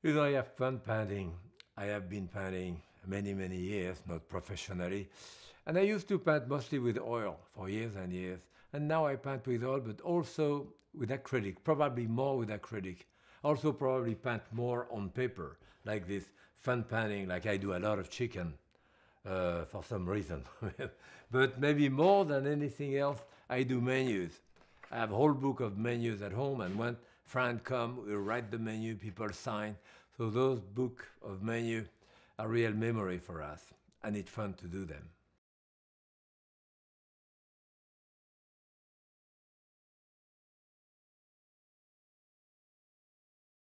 You know, I have fun painting. I have been painting many, many years, not professionally. And I used to paint mostly with oil for years and years. And now I paint with oil, but also with acrylic, probably more with acrylic. Also probably paint more on paper, like this fun painting, like I do a lot of chicken uh, for some reason. but maybe more than anything else, I do menus. I have a whole book of menus at home, and when friends come, we write the menu, people sign. So those book of menu are real memory for us, and it's fun to do them.